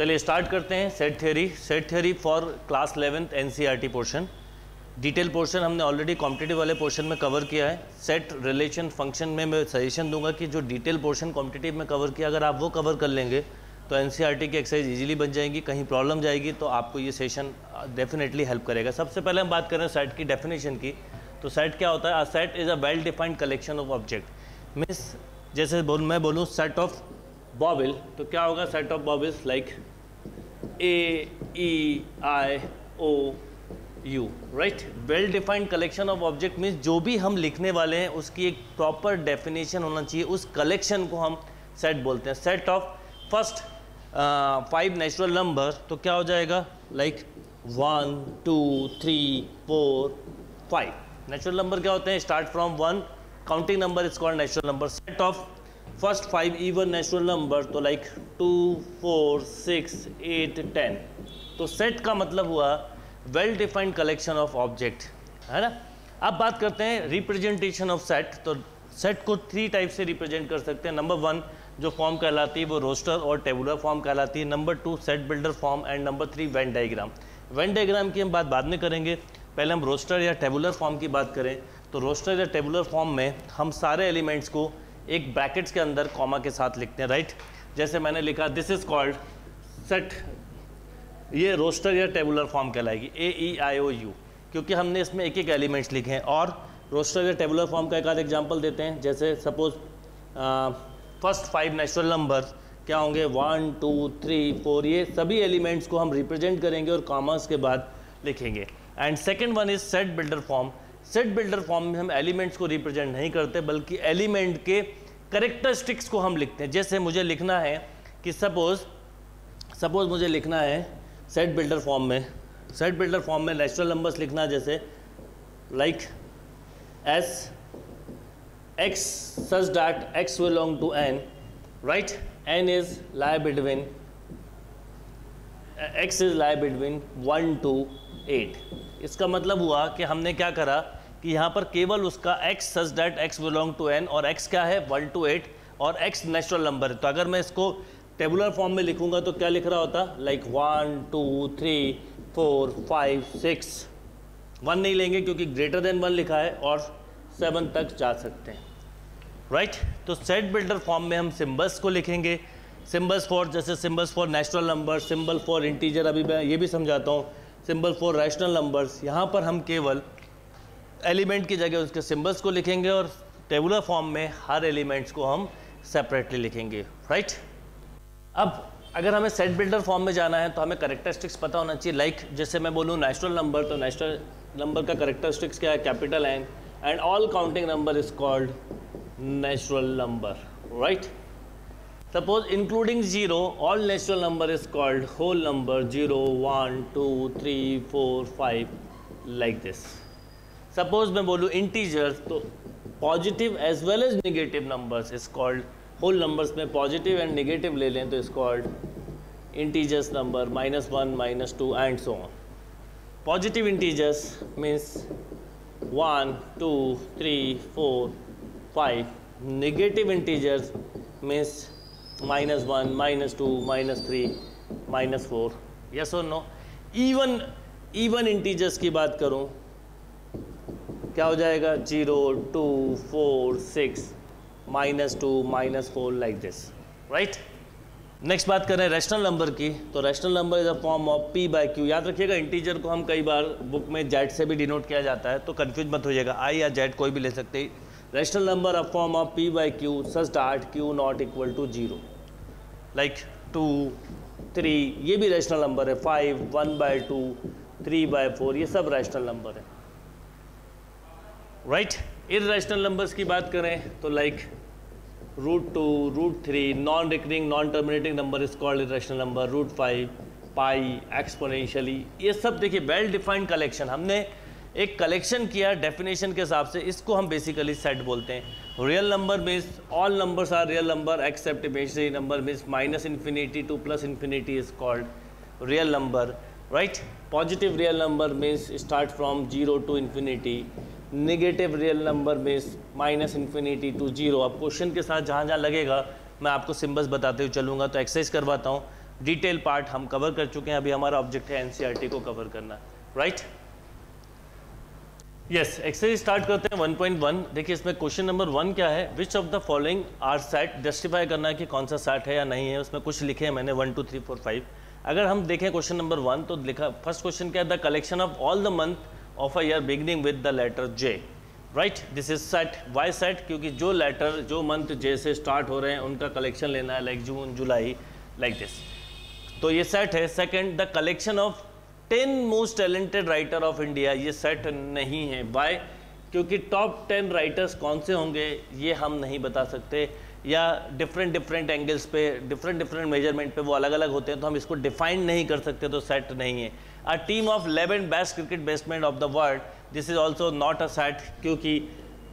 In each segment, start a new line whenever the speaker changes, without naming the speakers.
चलिए स्टार्ट करते हैं set theory set theory for class eleventh an portion detail portion हमने ऑलरेडी कॉम्पिटेटिव वाले पोर्शन में कवर किया है. सेट रिलेशन फ़ंक्शन में मैं सजेशन दूँगा कि जो डिटेल पोर्शन कॉम्पिटेटिव में कवर किया, अगर आप वो कवर कर लेंगे तो एन की एक्सरसाइज इजीली बन जाएगी, कहीं प्रॉब्लम जाएगी तो आपको ये सेशन डेफिनेटली हेल्प करेगा. सबसे पहले हम बात करें सेट की डेफिनेशन की. तो सेट क्या होता है? Set is a well defined collection of object means जैसे बोल, मैं बोलूँ सेट ऑफ़ बॉबिल तो क्या होगा? Set of vowels like A E I O U right well defined collection of object means जो भी हम लिखने वाले हैं, उसकी एक प्रॉपर डेफिनेशन होना चाहिए। उस कलेक्शन को हम सेट बोलते हैं। Set of first five natural number तो क्या हो जाएगा? Like one two three four five natural number क्या होते हैं? Start from one counting number is called natural number set of first five even natural number तो like two four six eight ten तो set का मतलब हुआ well defined collection of object है ना? अब बात करते हैं रिप्रेजेंटेशन ऑफ़ सेट तो सेट को थ्री टाइप से रिप्रेजेंट कर सकते हैं. नंबर वन जो फॉर्म कहलाती है वो रोस्टर और टेबुलर फॉर्म कहलाती है. Number two set builder form and number three Venn diagram Venn diagram की हम बात बाद में करेंगे. पहले हम रोस्टर या टेबुलर फॉर्म की बात करें. तो रोस्टर या टेबुलर फॉर्म में हम सारे एलिमेंट्स को एक ब्रैकेट्स के अंदर कॉमा के साथ लिखते हैं राइट जैसे मैंने लिखा दिस इज़ कॉल्ड सेट ये रोस्टर या टेबुलर फॉर्म कहलाएगी ए ई आई ओ यू क्योंकि हमने इसमें एक एक एलिमेंट्स लिखे हैं और रोस्टर या टेबुलर फॉर्म का एक आध एग्ज़ाम्पल देते हैं, जैसे suppose first five natural number क्या होंगे? वन टू थ्री फोर ये सभी एलिमेंट्स को हम रिप्रेजेंट करेंगे और कॉमर्स के बाद लिखेंगे. And second one is set builder form set builder form में हम एलिमेंट्स को रिप्रेजेंट नहीं करते, बल्कि एलिमेंट के करेक्टरिस्टिक्स को हम लिखते हैं। जैसे मुझे लिखना है कि सपोज़ सपोज़ मुझे लिखना है सेट बिल्डर फॉर्म में। सेट बिल्डर फॉर्म में नेचुरल नंबर्स लिखना जैसे like S X such that X belong to N right N is lie between X is lie between one to eight. इसका मतलब हुआ कि हमने क्या करा कि यहाँ पर केवल उसका x such that x belong to n और x क्या है? वन टू एट और x नेचुरल नंबर है। तो अगर मैं इसको टेबुलर फॉर्म में लिखूँगा तो क्या लिख रहा होता? Like one two three four five six one नहीं लेंगे क्योंकि ग्रेटर देन वन लिखा है और सेवन तक जा सकते हैं। Right right? तो सेट बिल्डर फॉर्म में हम सिम्बल्स को लिखेंगे। सिम्बल्स फॉर जैसे symbols for natural number symbol for integer अभी मैं ये भी समझाता हूँ। सिंबल फॉर रैशनल नंबर्स यहाँ पर हम केवल एलिमेंट की जगह उसके सिंबल्स को लिखेंगे और टेबुलर फॉर्म में हर एलिमेंट्स को हम सेपरेटली लिखेंगे राइट अब अगर हमें सेट बिल्डर फॉर्म में जाना है तो हमें करेक्टरिस्टिक्स पता होना चाहिए लाइक like, जैसे मैं बोलूँ नेचुरल नंबर तो नेचुरल नंबर का करेक्टरिस्टिक्स क्या है? Capital N and all counting number is called natural number right suppose including zero all natural number is called whole number zero one two three four five like this suppose मैं बोलूँ integers तो positive as well as negative number is called whole numbers में positive and negative ले लें तो is called integers number minus one minus two and so on positive integers means one two three four five negative integers means minus one minus two minus three minus four yes और no even even integers की बात करूँ, क्या हो जाएगा? Zero two four six minus two minus four like this right next बात करें rational number की। तो rational number is a form of P by Q याद रखिएगा इंटीजर को हम कई बार बुक में जेड से भी डिनोट किया जाता है तो कंफ्यूज मत हो जाएगा आई या जेड कोई भी ले सकते rational number a form of p by q such that q not equal to zero like two three ये भी रैशनल नंबर है. Five one by two three by four ये सब रैशनल नंबर है. राइट इरेशनल नंबर्स की बात करें तो like root two root three non recurring non terminating number is called an irrational number root five pi exponentially ये सब देखिए वेल डिफाइंड कलेक्शन हमने एक कलेक्शन किया डेफिनेशन के हिसाब से, इसको हम बेसिकली सेट बोलते हैं। Real number means all numbers are real number except imaginary number means minus infinity to plus infinity is called real number right positive real number means start from zero to infinity negative real number means minus infinity to zero अब question के साथ जहाँ जहाँ लगेगा, मैं आपको symbols बताते हुए चलूँगा तो एक्सरसाइज करवाता हूँ। डिटेल पार्ट हम कवर कर चुके हैं, अभी हमारा ऑब्जेक्ट है एनसीईआरटी को कवर करना राइट यस एक्सरसाइज स्टार्ट करते हैं 1.1 देखिए, इसमें क्वेश्चन नंबर वन क्या है? Which of the following are set justify करना है कि कौन सा सेट है या नहीं है, उसमें कुछ लिखे हैं मैंने one two three four five अगर हम देखें क्वेश्चन नंबर वन तो लिखा फ़र्स्ट क्वेश्चन क्या है? The collection of all the month of a year beginning with the letter J right this is set why set क्योंकि जो लेटर जो मंथ जे से स्टार्ट हो रहे हैं, उनका कलेक्शन लेना है like June July like this तो ये सेट है. Second the collection of ten most talented writer of India, ये सेट नहीं है। बाय क्योंकि टॉप टेन राइटर्स कौन से होंगे, ये हम नहीं बता सकते। या डिफरेंट डिफरेंट एंगल्स पे डिफरेंट डिफरेंट मेज़रमेंट पे वो अलग अलग होते हैं तो हम इसको डिफाइन नहीं कर सकते तो सेट नहीं है। A team of eleven best cricket batsman of the world this is also not a set क्योंकि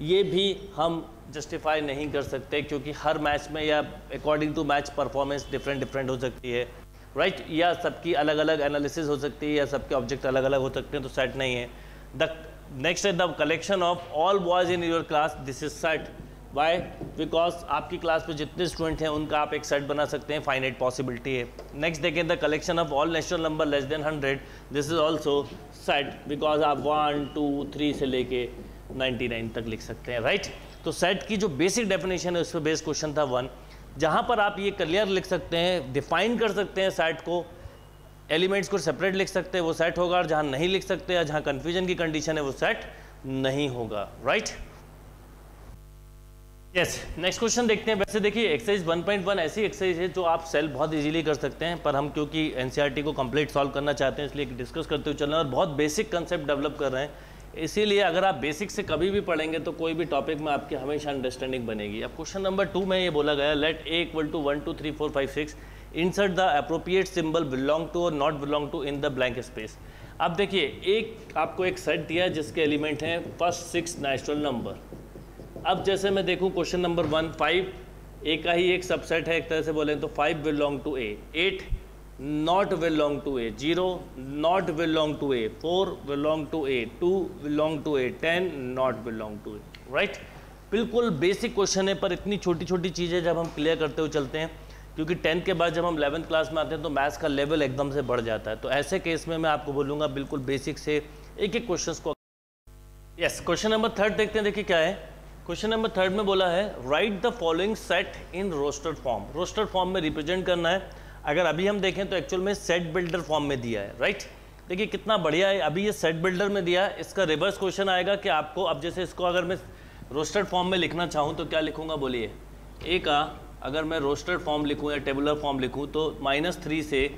ये भी हम जस्टिफाई नहीं कर सकते, क्योंकि हर मैच में या according to match performance different different हो सकती है। राइट? या सबकी अलग अलग एनालिसिस हो सकती है, या सबके ऑब्जेक्ट अलग अलग हो सकते हैं तो सेट नहीं है। द नेक्स्ट है the collection of all boys in your class this is set why because आपकी क्लास में जितने स्टूडेंट हैं, उनका आप एक सेट बना सकते हैं फाइनाइट पॉसिबिलिटी है। नेक्स्ट देखें the collection of all natural number less than hundred this is also set because आप वन टू थ्री से लेके नाइन्टी नाइन तक लिख सकते हैं राइट right? तो सेट की जो बेसिक डेफिनेशन है, उस पर बेस्ड क्वेश्चन था वन जहाँ पर आप ये क्लियर लिख सकते हैं डिफाइन कर सकते हैं सेट को एलिमेंट्स को सेपरेट लिख सकते हैं, वो सेट होगा और जहाँ नहीं लिख सकते या जहाँ कन्फ्यूज़न की कंडीशन है, वो सेट नहीं होगा राइट यस नेक्स्ट क्वेश्चन देखते हैं। वैसे देखिए एक्सरसाइज 1.1 ऐसी एक्सरसाइज है जो आप सेल बहुत इजीली कर सकते हैं, पर हम क्योंकि एनसीईआरटी को कंप्लीट सॉल्व करना चाहते हैं, इसलिए डिस्कस करते हुए चल रहे हैं और बहुत बेसिक कंसेप्ट डेवलप कर रहे हैं। इसीलिए अगर आप बेसिक से कभी भी पढ़ेंगे तो कोई भी टॉपिक में आपकी हमेशा अंडरस्टैंडिंग बनेगी। अब क्वेश्चन नंबर टू में ये बोला गया let A equal to one two three four five six insert the appropriate symbol belong to और not belong to in the blank space अब देखिए, एक आपको एक सेट दिया है जिसके एलिमेंट हैं फ़र्स्ट सिक्स नेचुरल नंबर अब जैसे मैं देखूँ question number one five A का ही एक सबसेट है, एक तरह से बोले तो five belong to A eight not belong to A zero not belong to A four belong to A two belong to A ten not belong to A right बिल्कुल बेसिक क्वेश्चन है, पर इतनी छोटी छोटी चीज़ें जब हम क्लियर करते हुए चलते हैं, क्योंकि टेंथ के बाद जब हम इलेवंथ क्लास में आते हैं तो मैथ्स का लेवल एकदम से बढ़ जाता है। तो ऐसे केस में मैं आपको बोलूँगा, बिल्कुल बेसिक से एक एक क्वेश्चन को यस क्वेश्चन नंबर थर्ड देखते हैं, देखिए क्या है। क्वेश्चन नंबर थर्ड में बोला है right the following set in roster form roster form में रिप्रेजेंट करना है। अगर अभी हम देखें तो एक्चुअल में सेट बिल्डर फॉर्म में दिया है राइट देखिए, कितना बढ़िया है। अभी ये सेट बिल्डर में दिया है। इसका रिवर्स क्वेश्चन आएगा कि आपको, अब जैसे इसको अगर मैं रोस्टर फॉर्म में लिखना चाहूँ तो क्या लिखूँगा? बोलिए। ए का अगर मैं रोस्टर फॉर्म लिखूँ या टेबुलर फॉर्म लिखूँ तो माइनस थ्री से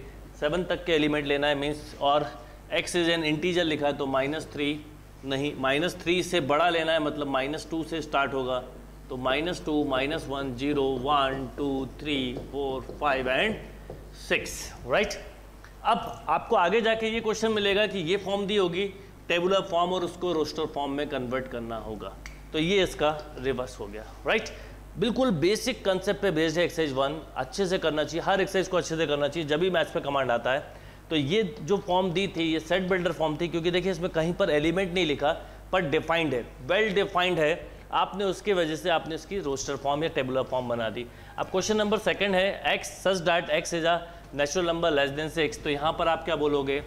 सेवन तक के एलिमेंट लेना है मीन्स और एक्स इज़ एन इंटीजर लिखा है तो माइनस थ्री नहीं माइनस थ्री से बड़ा लेना है मतलब माइनस टू से स्टार्ट होगा। तो minus two minus one zero one two three four five and six right अब आपको आगे जाके ये क्वेश्चन मिलेगा कि ये फॉर्म दी होगी टेबुलर फॉर्म और उसको रोस्टर फॉर्म में कन्वर्ट करना होगा। तो ये इसका रिवर्स हो गया राइट बिल्कुल बेसिक कंसेप्ट पे बेस्ड है एक्सरसाइज वन अच्छे से करना चाहिए, हर एक्सरसाइज को अच्छे से करना चाहिए, जब भी मैथ्स पे कमांड आता है। तो ये जो फॉर्म दी थी, ये सेट बिल्डर फॉर्म थी, क्योंकि देखिए इसमें कहीं पर एलिमेंट नहीं लिखा, पर डिफाइंड है वेल well डिफाइंड है। आपने उसकी वजह से आपने उसकी रोस्टर फॉर्म या टेबुलर फॉर्म बना दी। अब क्वेश्चन नंबर सेकंड है X such that X is natural number less than six तो यहाँ पर आप क्या बोलोगे?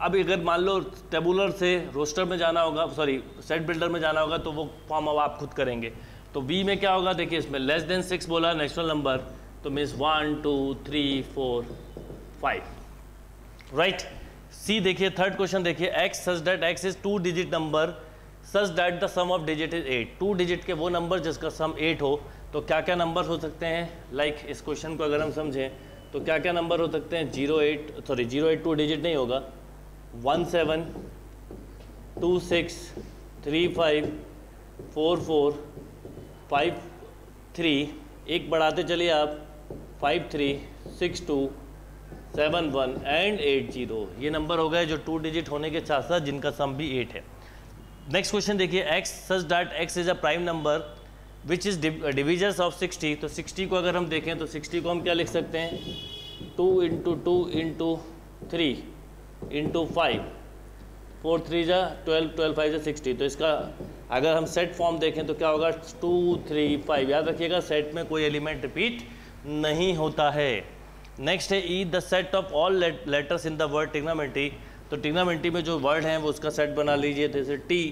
अब अगर मान लो टेबुलर से रोस्टर में जाना होगा सॉरी सेट बिल्डर में जाना होगा तो वो फॉर्म अब आप खुद करेंगे। तो वी में क्या होगा? देखिए, इसमें लेस देन सिक्स बोला नेचुरल नंबर तो means one two three four five right C देखिए थर्ड क्वेश्चन देखिए X such that X is two digit number such that the sum of digit is eight two digit के वो number जिसका sum eight हो तो क्या क्या number हो सकते हैं? लाइक like, इस क्वेश्चन को अगर हम समझें तो क्या क्या नंबर हो सकते हैं? Zero eight sorry zero eight two digit नहीं होगा। One seven two six three five four four five three एक बढ़ाते चलिए आप। Five three six two seven one and eight zero ये नंबर हो गए जो टू डिजिट होने के साथ साथ जिनका सम भी एट है। नेक्स्ट क्वेश्चन देखिए X such that X is a prime number which is divisors of sixty तो सिक्सटी को अगर हम देखें तो सिक्सटी को हम क्या लिख सकते हैं? Two into two into three into five four three जा ट्वेल्व ट्वेल्व फाइव जा सिक्सटी तो इसका अगर हम सेट फॉर्म देखें तो क्या होगा? टू थ्री फाइव याद रखिएगा सेट में कोई एलिमेंट रिपीट नहीं होता है। नेक्स्ट है E the set of all letters in the word trigonometry तो टिग्नामेंट्री में जो वर्ड हैं, वो उसका सेट बना लीजिए, जैसे टी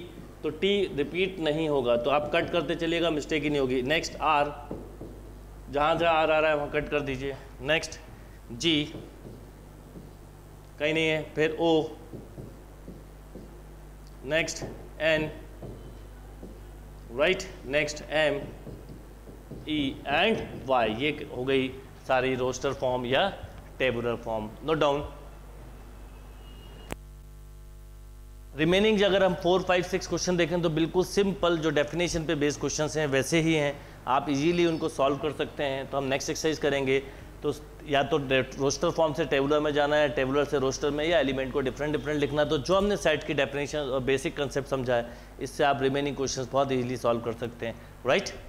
तो टी रिपीट नहीं होगा तो आप कट करते चलिएगा, मिस्टेक ही नहीं होगी। नेक्स्ट आर, जहाँ जहाँ आर आ रहा है, वहाँ कट कर दीजिए। नेक्स्ट, जी, कहीं नहीं है, फिर O. Next, N. Right, next, M, E, and Y. ये हो गई सारी रोस्टर फॉर्म या tabular form. Note down. Remaining अगर हम फोर फाइव सिक्स क्वेश्चन देखें तो बिल्कुल सिंपल जो डेफिनेशन पे बेस्ड क्वेश्चन हैं, वैसे ही हैं। आप इजीली उनको सॉल्व कर सकते हैं तो हम नेक्स्ट एक्सरसाइज करेंगे। तो या तो रोस्टर फॉर्म से टेबुलर में जाना है टेबुलर से रोस्टर में, या एलिमेंट को डिफरेंट डिफरेंट लिखना तो जो हमने सेट की डेफिनेशन और बेसिक कंसेप्ट समझा है, इससे आप रिमेनिंग क्वेश्चन बहुत ईजिली सॉल्व कर सकते हैं। Right right?